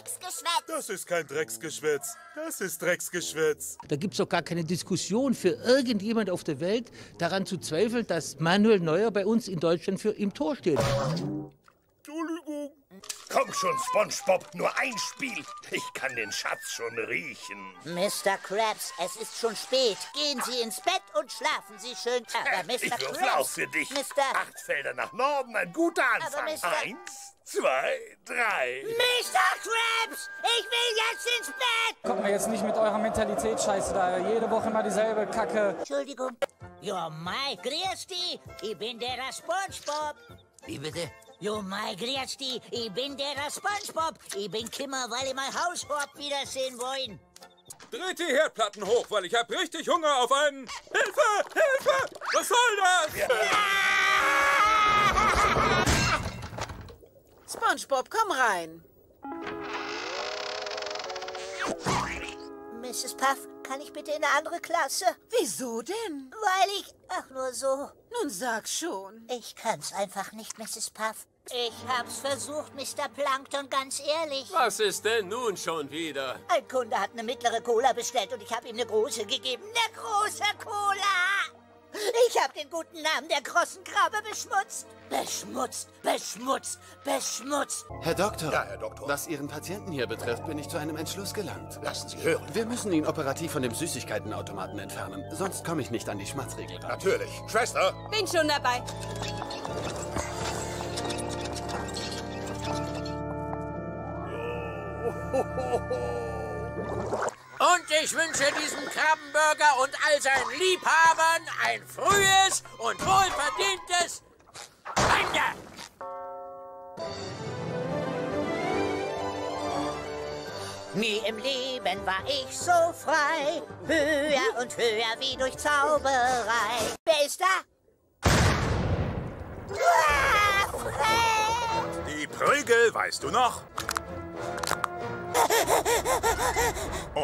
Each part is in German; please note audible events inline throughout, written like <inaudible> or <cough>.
Drecksgeschwätz. Das ist kein Drecksgeschwätz. Das ist Drecksgeschwätz. Da gibt es doch gar keine Diskussion für irgendjemand auf der Welt, daran zu zweifeln, dass Manuel Neuer bei uns in Deutschland für im Tor steht. Entschuldigung. Komm schon, SpongeBob, nur ein Spiel. Ich kann den Schatz schon riechen. Mr. Krabs, es ist schon spät. Gehen Sie ins Bett und schlafen Sie schön. Aber Mr. Ich würfel Krabs, auch für dich. Mr. Acht Felder nach Norden, ein guter Anfang. Mr. Eins, zwei, drei. Mr. Krabs, ich will jetzt ins Bett. Kommt mir jetzt nicht mit eurer Mentalitätsscheiße da. Jede Woche mal dieselbe Kacke. Entschuldigung. Jo, Mai, grüß dich. Ich bin der SpongeBob. Wie bitte? Jo, Mai, grüß dich. Ich bin der SpongeBob. Ich bin Kimmer, weil ich mein Haus wiedersehen wollen. Dreht die Herdplatten hoch, weil ich hab richtig Hunger auf einen... Hilfe! Hilfe! Was soll das? SpongeBob, komm rein. Mrs. Puff, kann ich bitte in eine andere Klasse? Wieso denn? Weil ich... Ach, nur so. Nun sag schon. Ich kann's einfach nicht, Mrs. Puff. Ich hab's versucht, Mr. Plankton, ganz ehrlich. Was ist denn nun schon wieder? Ein Kunde hat eine mittlere Cola bestellt und ich habe ihm eine große gegeben. Eine große Cola! Ich habe den guten Namen der großen Krabbe beschmutzt. Beschmutzt, beschmutzt, beschmutzt. Herr Doktor. Ja, Herr Doktor. Was Ihren Patienten hier betrifft, bin ich zu einem Entschluss gelangt. Lassen Sie hören. Wir müssen ihn operativ von dem Süßigkeitenautomaten entfernen. Sonst komme ich nicht an die Schmatzregel ran. Natürlich. Schwester, Bin schon dabei. <laughs> Und ich wünsche diesem Krabbenburger und all seinen Liebhabern ein frühes und wohlverdientes Ende! Nie im Leben war ich so frei, höher und höher wie durch Zauberei. Wer ist da? Ah, Fred! Die Prügel, weißt du noch? <laughs>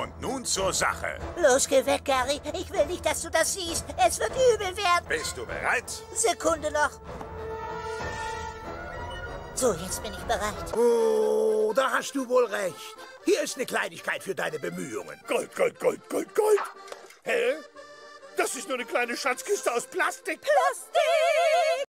Zur Sache. Los, geh weg, Gary. Ich will nicht, dass du das siehst. Es wird übel werden. Bist du bereit? Sekunde noch. So, jetzt bin ich bereit. Oh, da hast du wohl recht. Hier ist eine Kleinigkeit für deine Bemühungen. Gold, Gold, Gold, Gold, Gold. Hä? Das ist nur eine kleine Schatzkiste aus Plastik. Plastik!